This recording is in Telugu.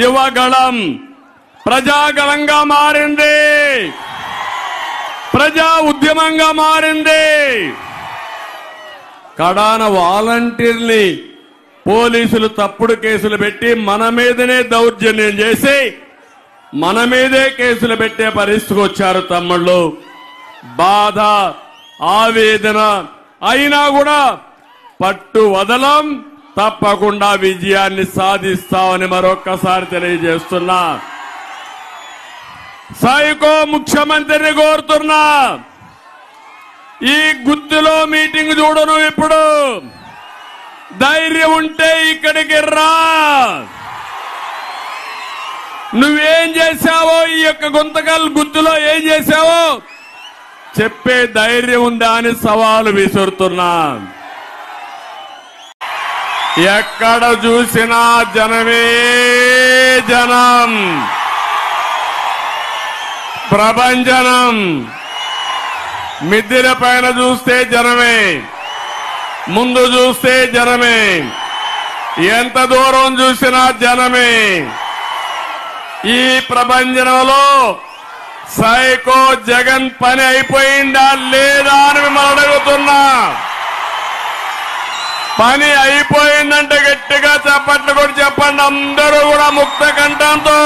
యువగళం ప్రజాగళంగా మారింది. ప్రజా ఉద్యమంగా మారింది. కడాన వాలంటీర్ని పోలీసులు తప్పుడు కేసులు పెట్టి మన మీదనే దౌర్జన్యం చేసి మన మీదే కేసులు పెట్టే పరిస్థితికి వచ్చారు తమ్ముళ్ళు. బాధ ఆవేదన అయినా కూడా పట్టు వదలం తప్పకుండా విజయాన్ని సాధిస్తామని మరొక్కసారి తెలియజేస్తున్నా. సైకో ముఖ్యమంత్రిని కోరుతున్నా. ఈ గుత్తిలో మీటింగ్ చూడను ఇప్పుడు. ధైర్యం ఉంటే ఇక్కడికి రా. నువ్వేం చేశావో ఈ యొక్క గుంతకల్ గుత్తులో ఏం చేశావో చెప్పే ధైర్యం ఉందా అని సవాలు విసురుతున్నా. ఎక్కడ చూసినా జనమే జనం. ప్రభంజనం. మిద్దెల పైన చూస్తే జనమే ముందు చూస్తే జనమే ఎంత దూరం చూసినా జనమే. ఈ ప్రభంజనంలో సైకో జగన్ పని అయిపోయిందా లేదా అని మిమ్మల్ని అడుగుతున్నా. పని అయిపోయిందంటే గట్టిగా చెప్పట్లు కూడా చెప్పండి. అందరూ కూడా ముక్త కంఠంతో.